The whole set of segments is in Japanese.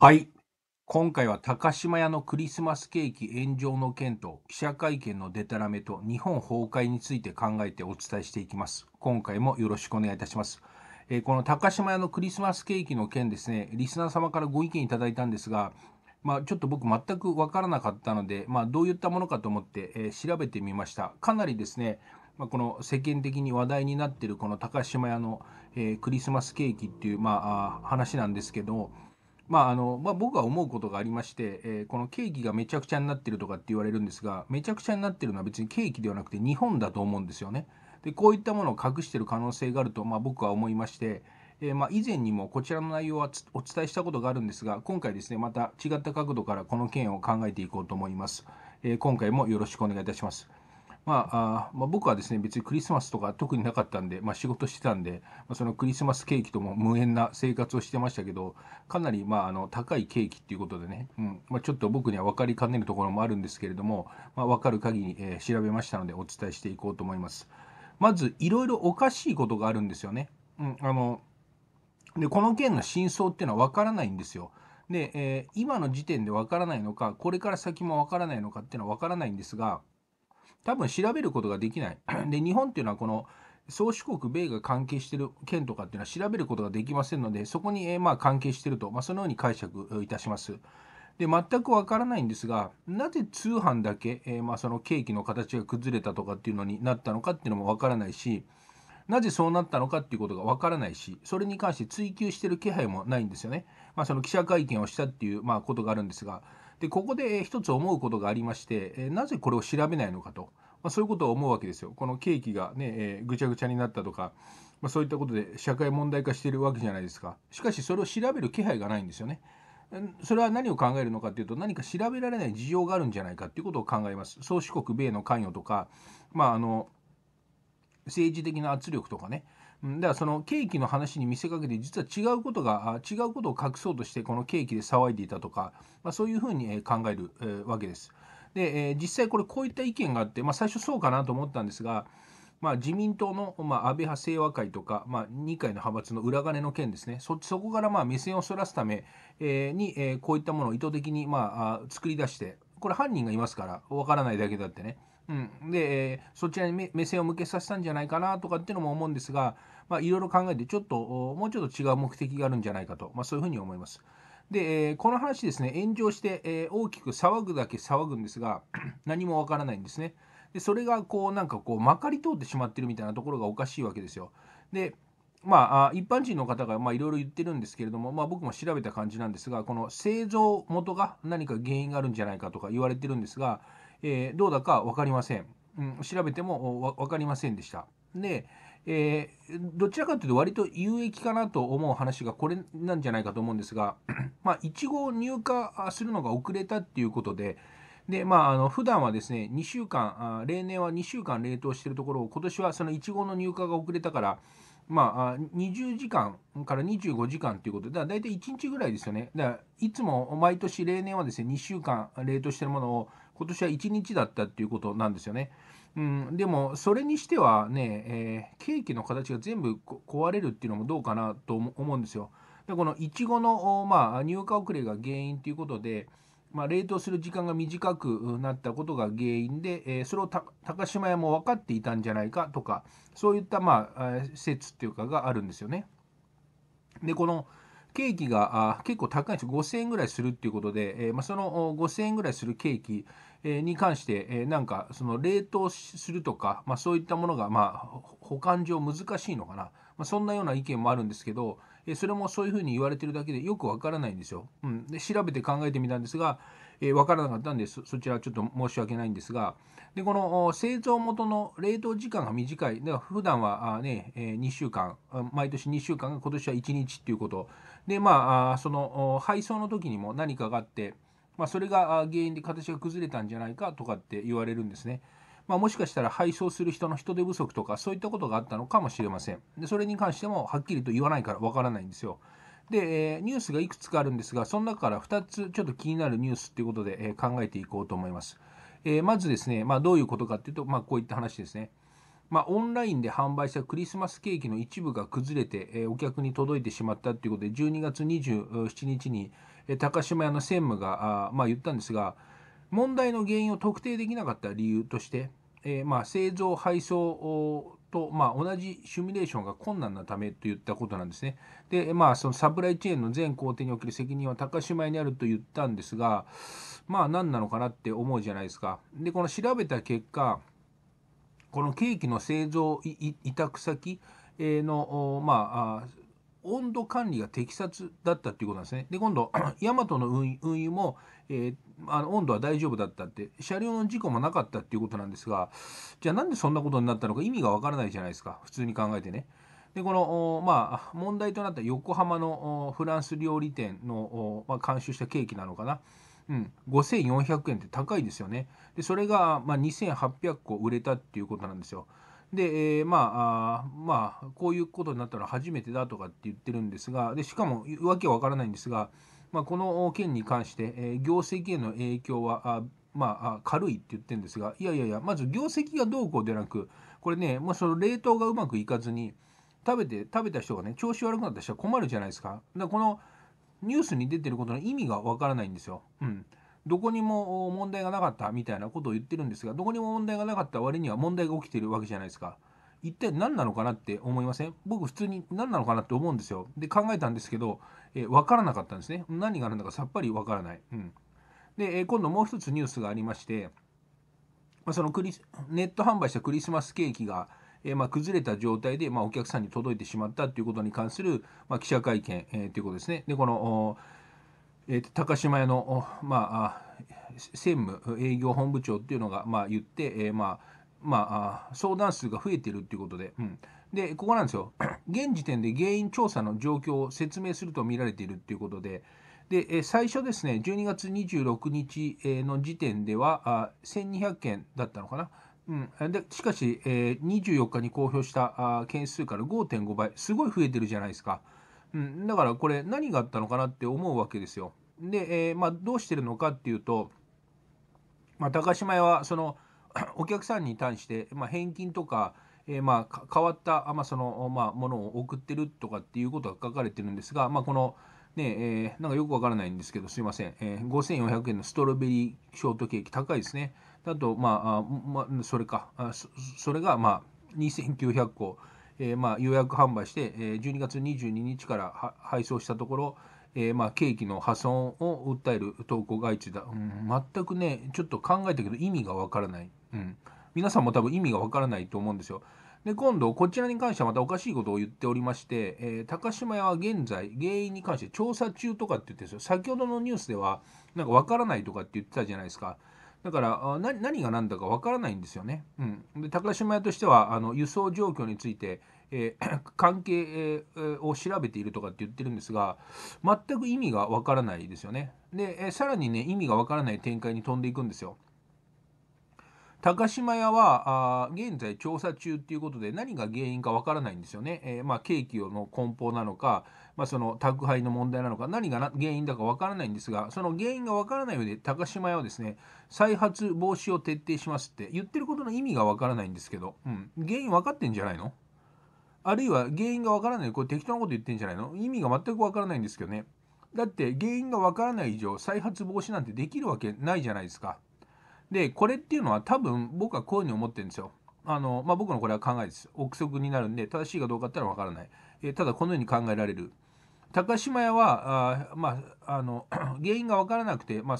はい。今回は高島屋のクリスマスケーキ炎上の件と記者会見のデタラメと日本崩壊について考えてお伝えしていきます。今回もよろしくお願いいたします。えーこの高島屋のクリスマスケーキの件ですね、リスナー様からご意見いただいたんですが、まあ、ちょっと僕全く分からなかったので、まあ、どういったものかと思って、えー調べてみました。かなりですね、まあ、この世間的に話題になっているこの高島屋の、えークリスマスケーキっていう、まあ、あ話なんですけど、まああのまあ、僕は思うことがありまして、えーこのケーキがめちゃくちゃになってるとかって言われるんですがめちゃくちゃになってるのは別にケーキではなくて日本だと思うんですよね。でこういったものを隠してる可能性があると、まあ、僕は思いまして、えーまあ、以前にもこちらの内容はお伝えしたことがあるんですが今回ですねまた違った角度からこの件を考えていこうと思います。えー今回もよろしくお願いいたします。まあ、あまあ、僕はですね別にクリスマスとか特になかったんで、まあ、仕事してたんで、まあ、そのクリスマスケーキとも無縁な生活をしてましたけどかなり、まあ、あの高いケーキっていうことでね、うんまあ、ちょっと僕には分かりかねるところもあるんですけれども、まあ、分かる限り、えー調べましたのでお伝えしていこうと思います。まずいろいろおかしいことがあるんですよね。うん、あのでこの件の真相っていうのは分からないんですよ。で、えー今の時点で分からないのかこれから先も分からないのかっていうのは分からないんですが多分調べることができない。で日本っていうのはこの宗主国米が関係している件とかっていうのは調べることができませんのでそこに、えーまあ、関係していると、まあ、そのように解釈いたします。で全くわからないんですがなぜ通販だけ、えーまあ、そのケーキの形が崩れたとかっていうのになったのかっていうのもわからないしなぜそうなったのかっていうことがわからないしそれに関して追及している気配もないんですよね。まあ、その記者会見をしたっていう、まあ、ことがあるんですがでここで一つ思うことがありまして、なぜこれを調べないのかと、まあ、そういうことを思うわけですよ。このケーキがね、えーぐちゃぐちゃになったとか、まあ、そういったことで社会問題化しているわけじゃないですか。しかしそれを調べる気配がないんですよね。それは何を考えるのかというと何か調べられない事情があるんじゃないかということを考えます。宗主国米の関与とか、まあ、あの政治的な圧力とかねだからそのケーキの話に見せかけて実は違うことが違うことを隠そうとしてこのケーキで騒いでいたとか、まあ、そういうふうに考える、わけです。で、え実際これこういった意見があって、まあ、最初そうかなと思ったんですが、まあ、自民党の、ま、安倍派清和会とか、まあ、二階の派閥の裏金の件ですねそそこからまあ目線をそらすため、に、えこういったものを意図的に、ま、あ作り出してこれ犯人がいますからわからないだけだってね。うん、で、そちらに目線を向けさせたんじゃないかなとかっていうのも思うんですが、まあ、いろいろ考えてちょっともうちょっと違う目的があるんじゃないかと、まあ、そういうふうに思います。で、えこの話ですね炎上して、え大きく騒ぐだけ騒ぐんですが 何もわからないんですね。でそれがこうなんかこうまかり通ってしまってるみたいなところがおかしいわけですよ。でまあ、一般人の方がいろいろ言ってるんですけれども、まあ、僕も調べた感じなんですがこの製造元が何か原因があるんじゃないかとか言われてるんですが、えーどうだか分かりません、うん、調べても分かりませんでしたで、えーどちらかというと割と有益かなと思う話がこれなんじゃないかと思うんですが まあいちごを入荷するのが遅れたっていうことででまあ、あの普段はですね2週間あ例年は2週間冷凍しているところを今年はそのいちごの入荷が遅れたからまあ、20時間から25時間ということで、だから大体1日ぐらいですよね。だからいつも毎年例年はですね、2週間冷凍してるものを今年は1日だったっていうことなんですよね。うん、でも、それにしてはね、えーケーキの形が全部壊れるっていうのもどうかなと思うんですよ。でこのいちごの、まあ、入荷遅れが原因ということで、まあ、冷凍する時間が短くなったことが原因で、えーそれを高島屋も分かっていたんじゃないかとかそういった、まあ、説っていうかがあるんですよね。でこのケーキが結構高いんです。よ5000円ぐらいするっていうことで、えーまあ、その5000円ぐらいするケーキ、に関して、えーなんかその冷凍するとか、まあ、そういったものが、まあ、保管上難しいのかな、ま、そんなような意見もあるんですけど、えそれもそういうふうに言われてるだけでよくわからないんですよ。うん、で調べて考えてみたんですが、えー、分からなかったんでそそちらちょっと申し訳ないんですが。でこの製造元の冷凍時間が短い。だから普段はね、えー2週間毎年2週間が今年は1日っていうこと。でまあその配送の時にも何かがあって、まあ、それが原因で形が崩れたんじゃないかとかって言われるんですね。まあ、もしかしたら配送する人の人手不足とかそういったことがあったのかもしれません。でそれに関してもはっきりと言わないからわからないんですよ。で、えニュースがいくつかあるんですが、その中から2つちょっと気になるニュースということで、え考えていこうと思います。えまずですね、まあ、どういうことかというと、まあ、こういった話ですね。まあ、オンラインで販売したクリスマスケーキの一部が崩れて、えーお客に届いてしまったということで、12月27日に、え高島屋の専務があ、まあ、言ったんですが問題の原因を特定できなかった理由として、えー、まあ、製造配送と、まあ、同じシミュレーションが困難なためといったことなんですね。で、まあ、そのサプライチェーンの全工程における責任は高島屋にあると言ったんですが、まあ、何なのかなって思うじゃないですか。で、この調べた結果、このケーキの製造委託先の、まあ、温度管理が適切だったっていうことなんですね。で、今度、ヤマトの運輸も、えー、あの温度は大丈夫だったって、車両の事故もなかったっていうことなんですが、じゃあなんでそんなことになったのか意味がわからないじゃないですか、普通に考えてね。で、この、まあ、問題となった横浜のフランス料理店の、まあ、監修したケーキなのかな。うん、5400円って高いですよね。で、それが、まあ、2800個売れたっていうことなんですよ。で、えー、まあまあこういうことになったのは初めてだとかって言ってるんですがでしかもわけは分からないんですが、まあ、この件に関して、えー、業績への影響はあまあ、軽いって言ってるんですがいやいやいやまず業績がどうこうでなくこれねもうその冷凍がうまくいかずに食べて食べた人がね調子悪くなった人は困るじゃないですか。だからこのニュースに出てることの意味がわからないんですよ。うん。どこにも問題がなかったみたいなことを言ってるんですがどこにも問題がなかった割には問題が起きてるわけじゃないですか。一体何なのかなって思いません？僕普通に何なのかなって思うんですよ。で考えたんですけど、えー、分からなかったんですね。何があるんだかさっぱり分からない。うん、で、えー、今度もう一つニュースがありまして、まあ、そのクリスネット販売したクリスマスケーキが、えー、まあ、崩れた状態で、まあ、お客さんに届いてしまったということに関する、まあ、記者会見、えー、ということですね。でこのえー、高島屋の、まあ、専務営業本部長っていうのが、まあ、言って、えー、まあまあ、相談数が増えてるっていうことで、うん、でここなんですよ。現時点で原因調査の状況を説明すると見られているっていうことでで最初ですね12月26日の時点では1200件だったのかな、うん、でしかし、えー、24日に公表したあ件数から5.5倍すごい増えてるじゃないですか。うん、だからこれ何があったのかなって思うわけですよ。で、えー、まあ、どうしてるのかっていうと、まあ、高島屋はその お客さんに対して、まあ、返金とか、えー、まあ変わった、まあ、その、まあ、ものを送ってるとかっていうことが書かれてるんですが、まあ、このねえー、なんかよくわからないんですけど、すいません、えー、5400円のストロベリーショートケーキ、高いですね。あと、まあ、ま、それか、そそれが、まあ、2900個、えーまあ、予約販売して、えー、12月22日から配送したところ、えー、まあ、ケーキの破損を訴える投稿が相次いだ、うん、全くねちょっと考えたけど意味がわからない、うん、皆さんも多分意味がわからないと思うんですよ。で今度こちらに関してはまたおかしいことを言っておりまして、えー、高島屋は現在原因に関して調査中とかって言ってるんですよ。先ほどのニュースではなんかわからないとかって言ってたじゃないですか。だから何が何だかわからないんですよね。うん、で高島屋としてはあの輸送状況について、えー、関係を調べているとかって言ってるんですが全く意味がわからないですよね。で、え、さらにね意味がわからない展開に飛んでいくんですよ。高島屋はあ現在調査中っていうことで何が原因かわからないんですよね。えー、まあ、ケーキの梱包なのか、まあ、その宅配の問題なのか何が原因だかわからないんですがその原因がわからない上で高島屋はですね再発防止を徹底しますって言ってることの意味がわからないんですけど、うん、原因分かってんじゃないの？あるいは原因がわからないこれ適当なこと言ってんじゃないの？意味が全くわからないんですけどねだって原因がわからない以上再発防止なんてできるわけないじゃないですか。でこれっていうのは多分僕はこういうふうに思ってるんですよ。あのまあ、僕のこれは考えです。憶測になるんで正しいかどうかって言ったら分からない。え、ただこのように考えられる。高島屋はあ、まあ、あの 原因が分からなくて、まあ、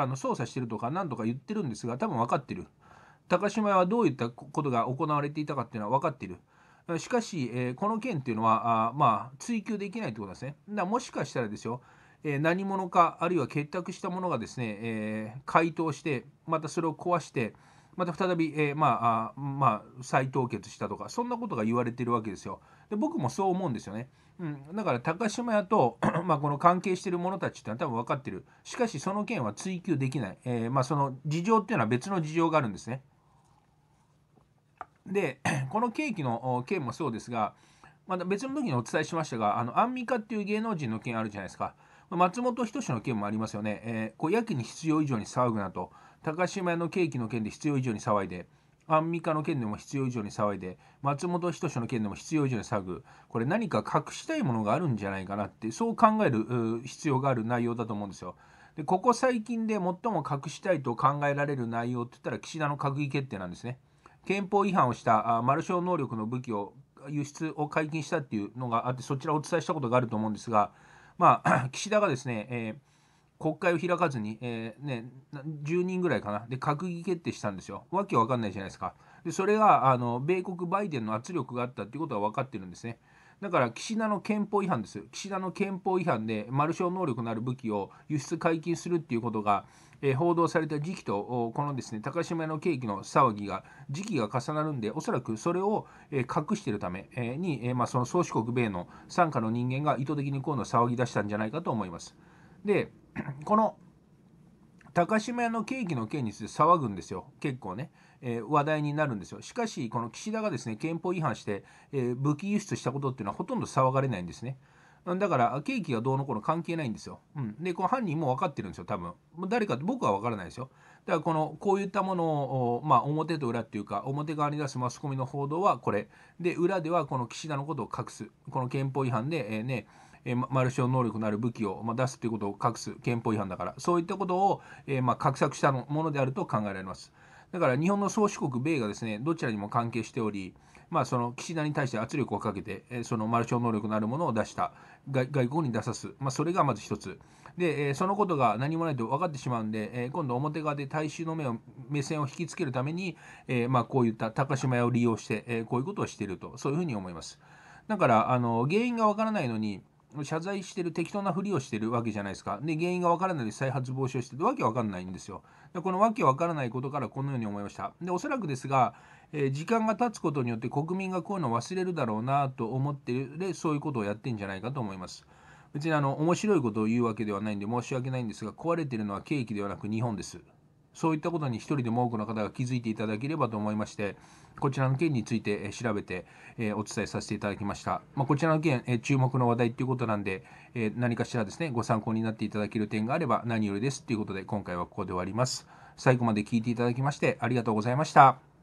あの操作してるとか何とか言ってるんですが多分分かってる。高島屋はどういったことが行われていたかっていうのは分かってる。しかし、えー、この件っていうのはあ、まあ、追及できないということですね。だもしかしたらですよ、えー、何者かあるいは結託したものがですね、えー、回答してまたそれを壊してまた再び、えー、まあまあ、再凍結したとかそんなことが言われてるわけですよ。で僕もそう思うんですよね。うん、だから高島屋と まこの関係してる者たちってのは多分分かってる。しかしその件は追及できない。えー、まあ、その事情っていうのは別の事情があるんですね。で このケーキの件もそうですがまた別の時にお伝えしましたがあのアンミカっていう芸能人の件あるじゃないですか。松本人志の件もありますよね、えー、こうやけに必要以上に騒ぐなと高島屋のケーキの件で必要以上に騒いでアンミカの件でも必要以上に騒いで、松本人志の件でも必要以上に騒ぐ、これ何か隠したいものがあるんじゃないかなって、そう考える必要がある内容だと思うんですよ。でここ最近で最も隠したいと考えられる内容って言ったら岸田の閣議決定なんですね。憲法違反をしたマルショー能力の武器を輸出を解禁したっていうのがあってそちらをお伝えしたことがあると思うんですが、まあ、岸田がですね、えー国会を開かずに、えー、ね、10人ぐらいかな、で閣議決定したんですよ。わけわかんないじゃないですか。でそれがあの米国バイデンの圧力があったっていうことは分かってるんですね。だから岸田の憲法違反です。岸田の憲法違反でマルショー能力のある武器を輸出解禁するっていうことが、えー、報道された時期と、このですね高島屋のケーキの騒ぎが、時期が重なるんで、おそらくそれを、えー、隠しているため、えー、に、えまあ、その宗主国米の傘下の人間が意図的に今度騒ぎ出したんじゃないかと思います。で、この高島屋のケーキの件について騒ぐんですよ、結構ね、えー、話題になるんですよ。しかし、この岸田がですね憲法違反して、えー、武器輸出したことっていうのはほとんど騒がれないんですね。だから、ケーキがどうのこうの関係ないんですよ。うん、で、この犯人も分かってるんですよ、多分誰か僕は分からないですよ。だから、このこういったものを、まあ、表と裏っていうか、表側に出すマスコミの報道はこれ、で、裏ではこの岸田のことを隠す、この憲法違反で、えー、ね、えー、マルション能力のある武器を、まあ、出すということを隠す憲法違反だから。そういったことを、えー、まあ、画策したものであると考えられます。だから日本の宗主国米がですねどちらにも関係しており、まあ、その岸田に対して圧力をかけて、えそのマルション能力のあるものを出した。外交に出さす、まあ、それがまず一つ。で、えそのことが何もないと分かってしまうんで、え今度表側で大衆の目を目線を引きつけるために、えまあ、こういった高島屋を利用して、えこういうことをしていると。そういうふうに思います。だからあの原因が分からないのに謝罪してる適当なふりをしてるわけじゃないですか。で、原因がわからないで再発防止をしてるわけわかんないんですよ。でこのわけわからないことからこのように思いました。で、おそらくですが、えー、時間が経つことによって国民がこういうのを忘れるだろうなと思ってるで、そういうことをやってんじゃないかと思います。別にあの面白いことを言うわけではないんで申し訳ないんですが、壊れてるのはケーキではなく日本です。そういったことに一人でも多くの方が気づいていただければと思いまして、こちらの件について調べてお伝えさせていただきました。まあ、こちらの件、注目の話題ということなんで、何かしらですね、ご参考になっていただける点があれば何よりですということで、今回はここで終わります。最後まで聞いていただきましてありがとうございました。